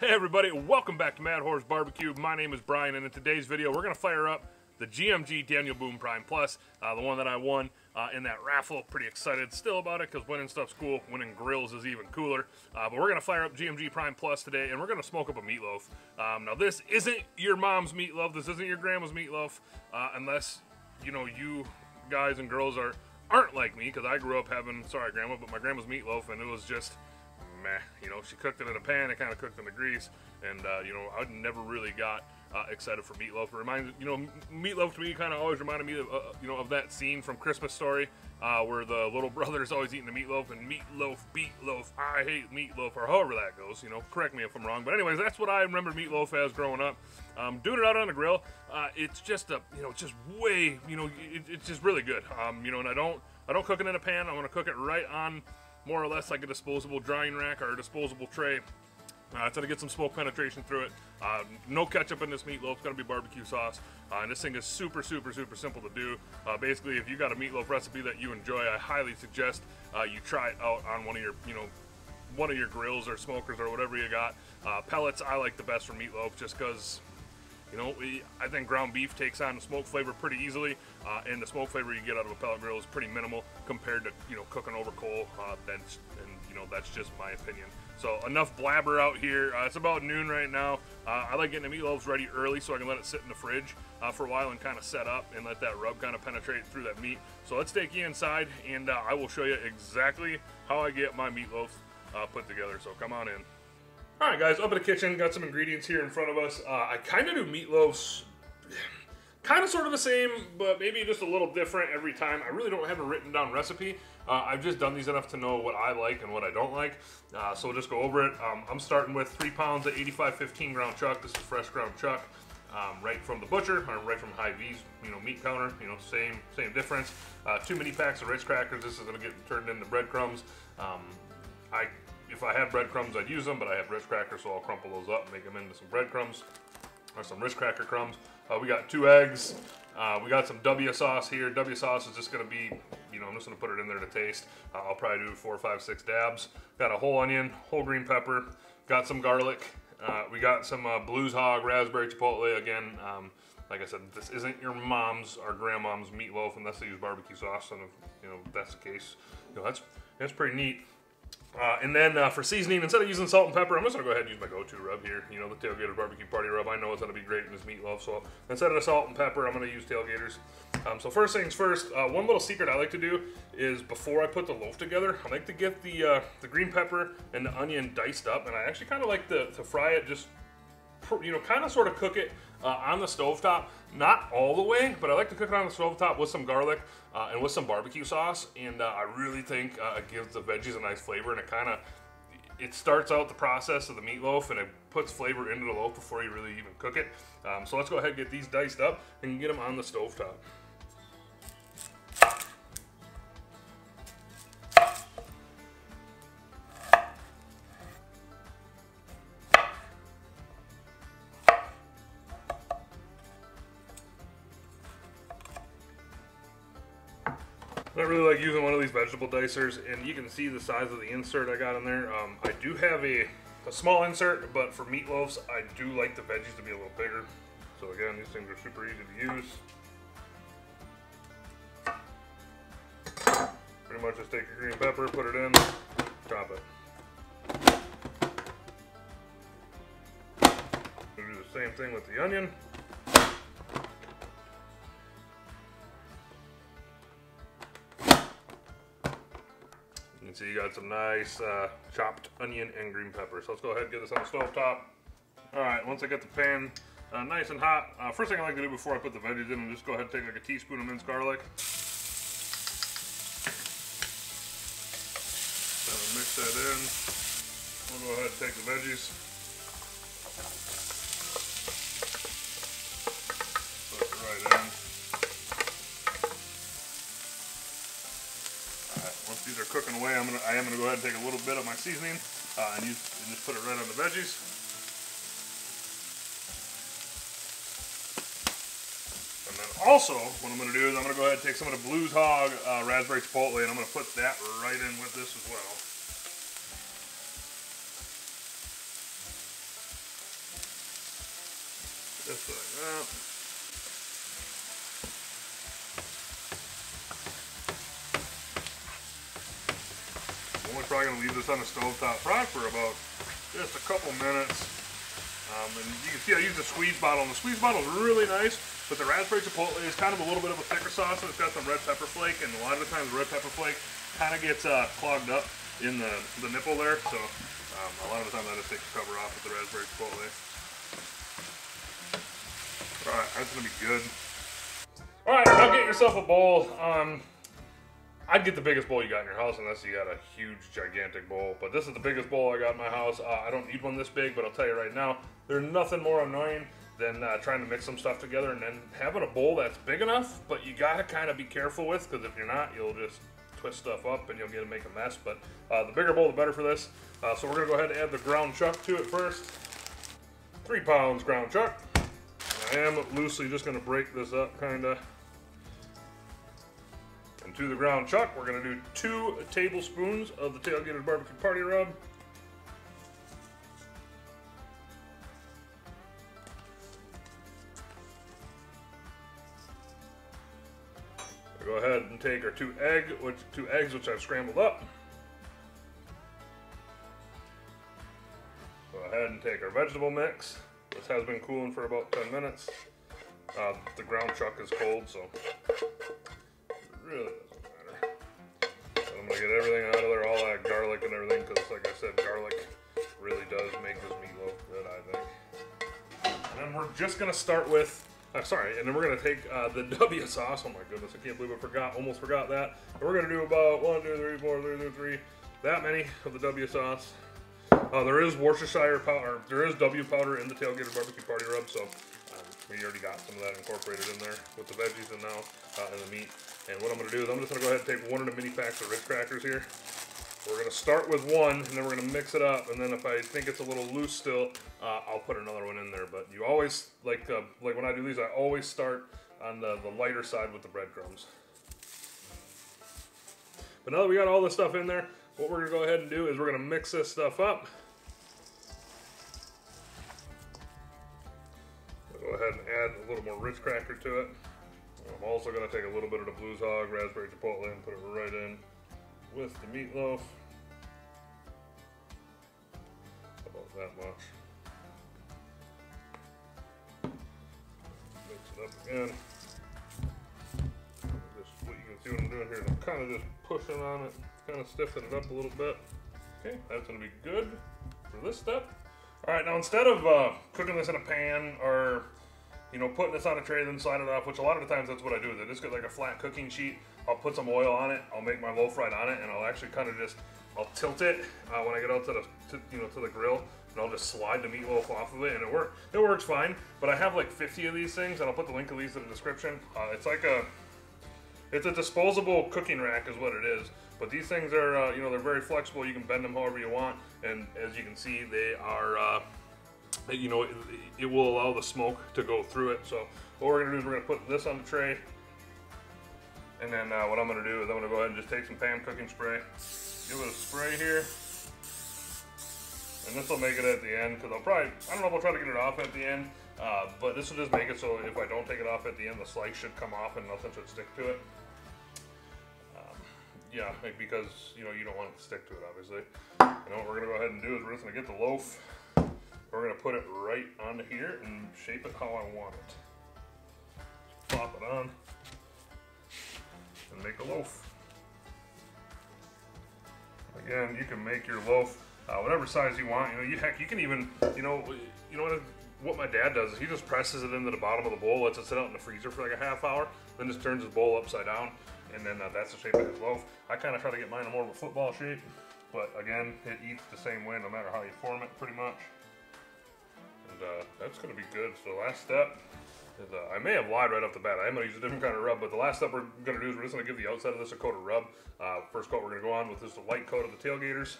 Hey everybody, welcome back to Mad Horse Barbecue. My name is Brian, and in today's video, we're gonna fire up the GMG Daniel Boone Prime Plus, uh, the one that I won uh, in that raffle. Pretty excited still about it because winning stuff's cool. Winning grills is even cooler. Uh, but we're gonna fire up GMG Prime Plus today, and we're gonna smoke up a meatloaf. Um, now this isn't your mom's meatloaf. This isn't your grandma's meatloaf, uh, unless you know you guys and girls are aren't like me because I grew up having sorry grandma, but my grandma's meatloaf, and it was just meh. You know, she cooked it in a pan, it kind of cooked in the grease, and uh, you know, I never really got uh, excited for meatloaf. It reminds you know, meatloaf to me kind of always reminded me of uh, you know of that scene from Christmas Story uh, where the little brother is always eating the meatloaf and meatloaf, meatloaf, I hate meatloaf, or however that goes. You know, correct me if I'm wrong, but anyways, that's what I remember meatloaf as growing up. Um, doing it out on the grill, uh, it's just a you know, just way you know, it, it's just really good. Um, you know, and I don't I don't cook it in a pan. I want to cook it right on more or less like a disposable drying rack or a disposable tray. Uh, to get some smoke penetration through it. Uh, no ketchup in this meatloaf. It's going to be barbecue sauce. Uh, and this thing is super, super, super simple to do. Uh, basically, if you got a meatloaf recipe that you enjoy, I highly suggest uh, you try it out on one of your, you know, one of your grills or smokers or whatever you got. Uh, pellets, I like the best for meatloaf just because you know, we, I think ground beef takes on the smoke flavor pretty easily, uh, and the smoke flavor you get out of a pellet grill is pretty minimal compared to you know cooking over coal. Uh, and, and you know that's just my opinion. So enough blabber out here. Uh, it's about noon right now. Uh, I like getting the meatloaves ready early so I can let it sit in the fridge uh, for a while and kind of set up and let that rub kind of penetrate through that meat. So let's take you inside and uh, I will show you exactly how I get my meatloaf put together. So come on in. All right, guys, up in the kitchen, got some ingredients here in front of us. Uh, I kind of do meatloafs kind of sort of the same, but maybe just a little different every time. I really don't have a written down recipe. Uh, I've just done these enough to know what I like and what I don't like. Uh, so we'll just go over it. Um, I'm starting with three pounds of 85 15 ground chuck. This is fresh ground chuck. Um, right from the butcher or right from Hy-Vee's, you know, meat counter, you know, same same difference. Uh, two mini packs of Ritz crackers. This is gonna get turned into breadcrumbs. Um, I if I had breadcrumbs, I'd use them, but I have Ritz crackers, so I'll crumple those up and make them into some breadcrumbs or some Ritz cracker crumbs. Uh, we got two eggs. Uh, we got some W sauce here. W sauce is just going to be, you know, I'm just going to put it in there to taste. Uh, I'll probably do four, five, six dabs. Got a whole onion, whole green pepper. Got some garlic. Uh, we got some uh, Blues Hog raspberry chipotle. Again, um, like I said, this isn't your mom's or grandmom's meatloaf unless they use barbecue sauce. And if you know if that's the case, you know, that's that's pretty neat. Uh, and then uh, for seasoning, instead of using salt and pepper, I'm just gonna go ahead and use my go-to rub here. You know, the Tailgater Barbecue Party rub. I know it's gonna be great in this meatloaf. So instead of the salt and pepper, I'm gonna use Tailgaters. Um, so first things first, uh, one little secret I like to do is before I put the loaf together, I like to get the uh, the green pepper and the onion diced up, and I actually kind of like to, to fry it just you know, kind of sort of cook it uh, on the stove top. Not all the way, but I like to cook it on the stove top with some garlic uh, and with some barbecue sauce. And uh, I really think uh, it gives the veggies a nice flavor and it kind of, it starts out the process of the meatloaf and it puts flavor into the loaf before you really even cook it. Um, so let's go ahead and get these diced up and get them on the stove dicers, and you can see the size of the insert I got in there. Um, I do have a, a small insert, but for meatloafs, I do like the veggies to be a little bigger. So again, these things are super easy to use. Pretty much just take your green pepper, put it in, drop it. Do the same thing with the onion. You can see you got some nice uh, chopped onion and green pepper. So let's go ahead and get this on the stove top. All right, once I get the pan uh, nice and hot, uh, first thing I like to do before I put the veggies in is just go ahead and take like a teaspoon of minced garlic. mix that in. We'll go ahead and take the veggies. these are cooking away, I'm gonna, I am gonna go ahead and take a little bit of my seasoning uh, and, use, and just put it right on the veggies. And then also, what I'm gonna do is I'm gonna go ahead and take some of the Blues Hog uh, Raspberry Chipotle and I'm gonna put that right in with this as well. Just like that. I'm only probably gonna leave this on the stove top fry for about just a couple minutes. Um, and you can see I use the squeeze bottle, and the squeeze bottle is really nice, but the raspberry chipotle is kind of a little bit of a thicker sauce, and it's got some red pepper flake, and a lot of the times the red pepper flake kind of gets uh, clogged up in the, the nipple there, so um, a lot of the time I just take the cover off with the raspberry chipotle. Alright, that's gonna be good. Alright, now get yourself a bowl. Um, I'd get the biggest bowl you got in your house unless you got a huge, gigantic bowl. But this is the biggest bowl I got in my house. Uh, I don't need one this big, but I'll tell you right now, there's nothing more annoying than uh, trying to mix some stuff together and then having a bowl that's big enough, but you gotta kind of be careful with, because if you're not, you'll just twist stuff up and you'll get to make a mess. But uh, the bigger bowl, the better for this. Uh, so we're gonna go ahead and add the ground chuck to it first. Three pounds ground chuck. I am loosely just gonna break this up, kinda. And to the ground chuck, we're gonna do two tablespoons of the Tailgaters Barbecue Party Rub. Go ahead and take our two egg, which two eggs which I've scrambled up. Go ahead and take our vegetable mix. This has been cooling for about 10 minutes. Uh, the ground chuck is cold, so really get everything out of there, all that garlic and everything, because like I said, garlic really does make this meatloaf good, I think. And then we're just gonna start with, uh, sorry, and then we're gonna take uh, the W sauce. Oh my goodness, I can't believe I forgot, almost forgot that. And we're gonna do about one, two, three, four, three, three, three, that many of the W sauce. Uh, there is Worcestershire powder, there is W powder in the Tailgater Barbecue Party Rub, so we already got some of that incorporated in there with the veggies and now uh, and the meat. And what I'm going to do is I'm just to go ahead and take one of the mini packs of Ritz crackers here. We're going to start with one, and then we're going to mix it up. And then if I think it's a little loose still, uh, I'll put another one in there. But you always, like uh, like when I do these, I always start on the, the lighter side with the breadcrumbs. But now that we got all this stuff in there, what we're to go ahead and do is we're going to mix this stuff up. Go ahead and add a little more Ritz cracker to it. I'm also going to take a little bit of the Blues Hog Raspberry Chipotle and put it right in with the meatloaf. About that much. Mix it up again. Just what you can see what I'm doing here. I'm kind of just pushing on it, kind of stiffen it up a little bit. Okay, that's to be good for this step. All right, now instead of uh, cooking this in a pan or you know, putting this on a tray, and then slide it off, which a lot of the times that's what I do. I just get like a flat cooking sheet. I'll put some oil on it. I'll make my loaf right on it, and I'll actually kind of just, I'll tilt it uh, when I get out to the, to, you know, to the grill, and I'll just slide the meatloaf off of it, and it works. It works fine. But I have like 50 of these things, and I'll put the link of these in the description. Uh, it's like a, it's a disposable cooking rack, is what it is. But these things are, uh, you know, they're very flexible. You can bend them however you want, and as you can see, they are uh, you know, it, it, will allow the smoke to go through it. So what we're gonna do is we're gonna put this on the tray. And then uh, what I'm gonna do is I'm gonna go ahead and just take some pan cooking spray, give it a spray here. And this will make it at the end, because I'll probably, I don't know if I'll try to get it off at the end, uh, but this will just make it so if I don't take it off at the end, the slice should come off and nothing should stick to it. Um, yeah, because, you know, you don't want it to stick to it, obviously. And what we're gonna go ahead and do is we're just gonna get the loaf we're gonna put it right onto here and shape it how I want it. Plop it on and make a loaf. Again, you can make your loaf uh, whatever size you want. You know, you heck, you can even, you know, you know what? What my dad does is he just presses it into the bottom of the bowl, lets it sit out in the freezer for like a half hour, then just turns his bowl upside down, and then uh, that's the shape of his loaf. I kind of try to get mine in more of a football shape, but again, it eats the same way no matter how you form it, pretty much and uh, that's going to be good. So last step is, uh, I may have lied right off the bat. I am going to use a different kind of rub, but the last step we're going to do is we're just going to give the outside of this a coat of rub. Uh, first coat we're going to go on with just a light coat of the tailgaters.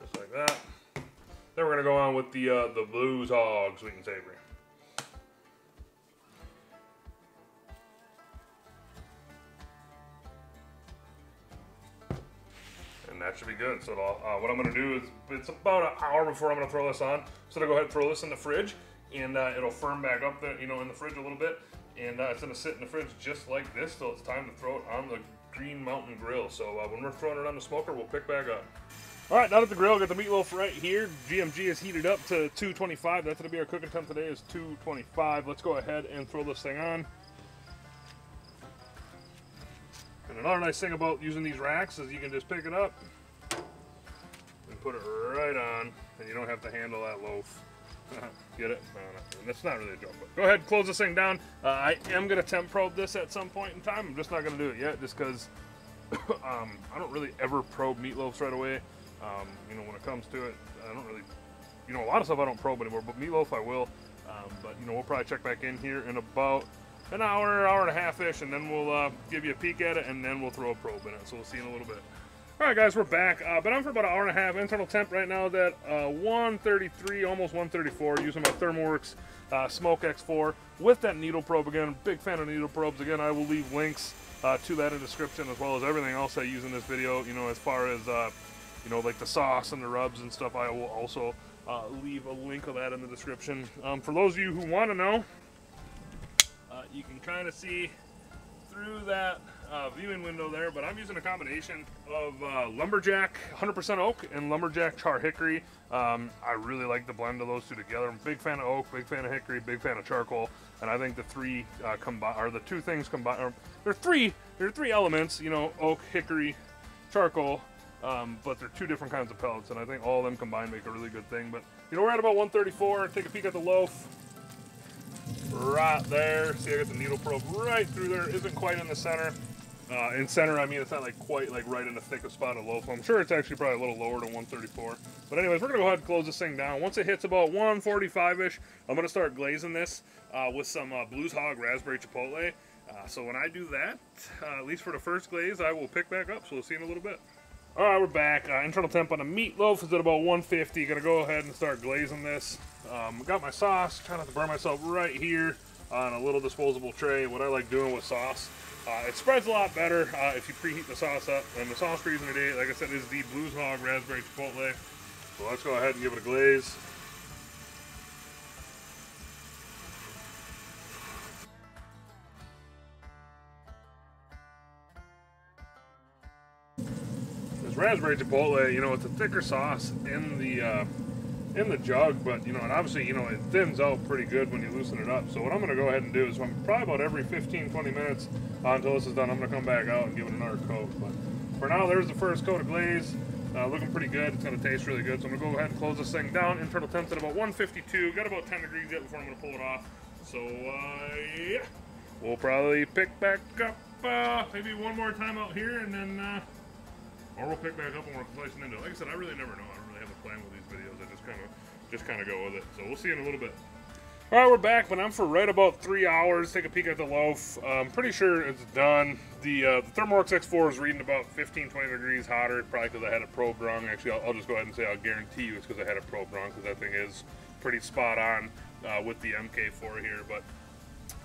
Just like that. Then we're going to go on with the uh, the Blues Hog Sweet and Savory. That should be good. So uh, what I'm gonna do is, it's about an hour before I'm gonna throw this on. So gonna go ahead and throw this in the fridge, and uh, it'll firm back up, you know, in the fridge a little bit, and uh, it's gonna sit in the fridge just like this till it's time to throw it on the Green Mountain Grill. So uh, when we're throwing it on the smoker, we'll pick back up. All right, now at the grill, got the meatloaf right here. GMG is heated up to 225. That's gonna be our cooking temp today is 225. Let's go ahead and throw this thing on. And another nice thing about using these racks is you can just pick it up and put it right on, and you don't have to handle that loaf. Get it? No, no, that's not really a joke. But go ahead, and close this thing down. Uh, I am gonna temp probe this at some point in time. I'm just not gonna do it yet, just because um, I don't really ever probe meatloafs right away. Um, you know, when it comes to it, I don't really, you know, a lot of stuff I don't probe anymore, but meatloaf I will. Um, but you know, we'll probably check back in here in about an hour, hour and a half ish, and then we'll uh, give you a peek at it, and then we'll throw a probe in it. So we'll see in a little bit. All right, guys, we're back. Uh, been on for about an hour and a half. Internal temp right now is at uh, 133, almost 134, using my ThermoWorks uh, Smoke X4 with that needle probe again. Big fan of needle probes. Again, I will leave links uh, to that in the description as well as everything else I use in this video. You know, as far as uh, you know, like the sauce and the rubs and stuff, I will also uh, leave a link of that in the description. Um, for those of you who want to know, you can kind of see through that uh, viewing window there, but I'm using a combination of uh, Lumberjack 100% oak and Lumberjack char hickory. Um, I really like the blend of those two together. I'm a big fan of oak, big fan of hickory, big fan of charcoal, and I think the three uh, combine, or the two things combine, there are three, there are three elements, you know, oak, hickory, charcoal, um, but they're two different kinds of pellets, and I think all of them combined make a really good thing. But you know, we're at about 134. Take a peek at the loaf right there. See, I got the needle probe right through there. Isn't quite in the center. Uh, in center, I mean, it's not like quite like right in the thickest spot of loaf. I'm sure it's actually probably a little lower than 134. But anyways, we're gonna go ahead and close this thing down. Once it hits about 145-ish, I'm gonna start glazing this uh, with some uh, Blues Hog Raspberry Chipotle. Uh, so when I do that, uh, at least for the first glaze, I will pick back up. So we'll see in a little bit. All right, we're back. Uh, internal temp on the meatloaf is at about 150. Gonna go ahead and start glazing this. Um, got my sauce. Trying not to burn myself right here on a little disposable tray. What I like doing with sauce uh, it spreads a lot better uh, if you preheat the sauce up. And the sauce we're using today, like I said, is the Blues Hog Raspberry Chipotle. So let's go ahead and give it a glaze. This raspberry chipotle, you know, it's a thicker sauce in the uh, in the jug, but you know, and obviously, you know, it thins out pretty good when you loosen it up. So what I'm going to go ahead and do is, I'm probably about every 15, 20 minutes uh, until this is done, I'm going to come back out and give it another coat. But for now, there's the first coat of glaze. Uh, looking pretty good. It's going to taste really good. So I'm going to go ahead and close this thing down. Internal temps at about 152. Got about 10 degrees yet before I'm going to pull it off. So uh, yeah, we'll probably pick back up uh, maybe one more time out here, and then uh, or we'll pick back up and we're slicing into it. Like I said, I really never know. I don't really have a plan with these videos. Kind of just kind of go with it. So we'll see in a little bit. All right, we're back, but I'm for right about three hours. Take a peek at the loaf. I'm pretty sure it's done. The, uh, the ThermoWorks X4 is reading about 15, 20 degrees hotter, probably because I had it probe wrong. Actually, I'll, I'll, just go ahead and say I'll guarantee you it's because I had it probe wrong, because that thing is pretty spot on uh, with the MK4 here. But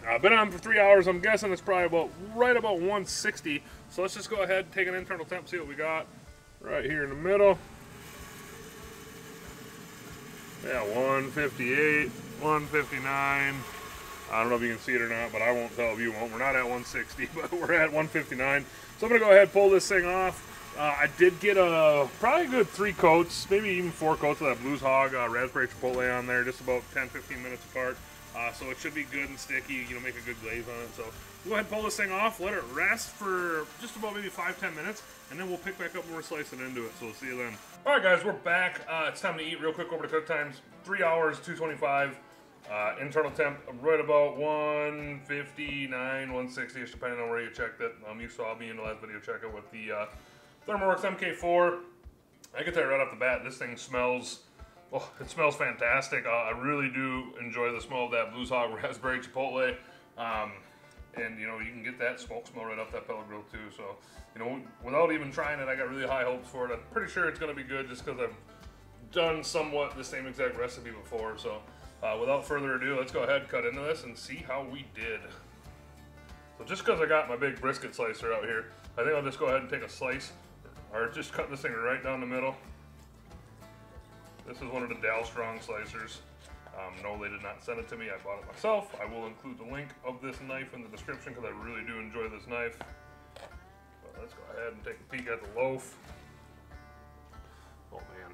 I've uh, been on for three hours. I'm guessing it's probably about right about 160. So let's just go ahead, and take an internal temp, see what we got right here in the middle. Yeah, 158, 159. I don't know if you can see it or not, but I won't tell if you won't. We're not at 160, but we're at 159. So I'm going to go ahead and pull this thing off. Uh, I did get a probably a good three coats, maybe even four coats of that Blues Hog uh, Raspberry Chipotle on there, just about 10-15 minutes apart. Uh, so it should be good and sticky, you know, make a good glaze on it. So go ahead and pull this thing off, let it rest for just about maybe 5-10 minutes, and then we'll pick back up and we're slicing into it. So we'll see you then. All right, guys, we're back. Uh, it's time to eat real quick over to cook times. Three hours, 225. Uh, internal temp right about 159, 160ish, depending on where you checked it. Um, you saw me in the last video check it with the uh, ThermoWorks MK4. I can tell you right off the bat, this thing smells, oh, it smells fantastic. Uh, I really do enjoy the smell of that Blues Hog Raspberry Chipotle. Um, and you know you can get that smoke smell right off that pellet grill too. So you know without even trying it, I got really high hopes for it. I'm pretty sure it's going to be good just because I've done somewhat the same exact recipe before. So uh, without further ado, let's go ahead and cut into this and see how we did. So just because I got my big brisket slicer out here, I think I'll just go ahead and take a slice or just cut this thing right down the middle. This is one of the Dalstrong slicers. Um, no, they did not send it to me. I bought it myself. I will include the link of this knife in the description because I really do enjoy this knife. But let's go ahead and take a peek at the loaf. Oh man.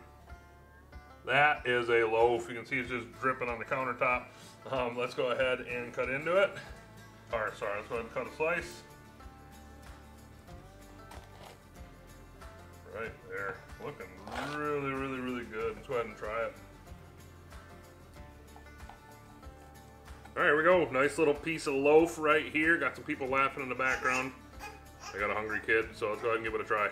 That is a loaf. You can see it's just dripping on the countertop. Um, let's go ahead and cut into it. All right, sorry, let's go ahead and cut a slice. Right there. Looking really, really, really good. Let's go ahead and try it. All right, here we go. Nice little piece of loaf right here. Got some people laughing in the background. I got a hungry kid, so let's go ahead and give it a try.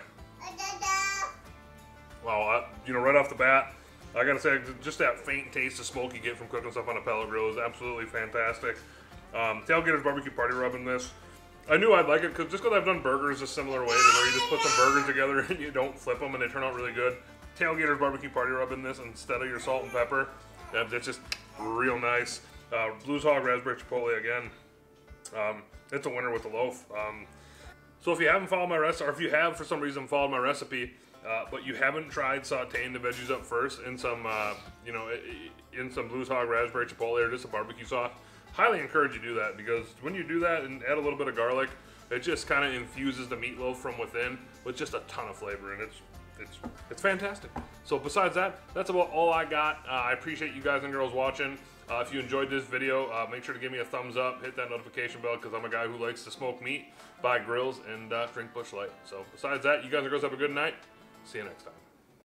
Wow, I, you know, right off the bat, I gotta say, just that faint taste of smoke you get from cooking stuff on a pellet grill is absolutely fantastic. Um, Tailgater's Barbecue Party Rub in this. I knew I'd like it cause, just because I've done burgers a similar way to where you just put some burgers together and you don't flip them and they turn out really good. Tailgater's Barbecue Party Rub in this instead of your salt and pepper. That's just real nice. Uh, Blues Hog Raspberry Chipotle again. Um, it's a winner with the loaf. Um, so if you haven't followed my recipe, or if you have for some reason followed my recipe, uh, but you haven't tried sauteing the veggies up first in some, uh, you know, in some Blues Hog Raspberry Chipotle or just a barbecue sauce, highly encourage you do that because when you do that and add a little bit of garlic, it just kind of infuses the meatloaf from within with just a ton of flavor and it's it's it's fantastic. So besides that, that's about all I got. Uh, I appreciate you guys and girls watching. Uh, if you enjoyed this video, uh, make sure to give me a thumbs up, hit that notification bell because I'm a guy who likes to smoke meat, buy grills, and uh, drink Busch Light. So besides that, you guys and girls have a good night. See you next time.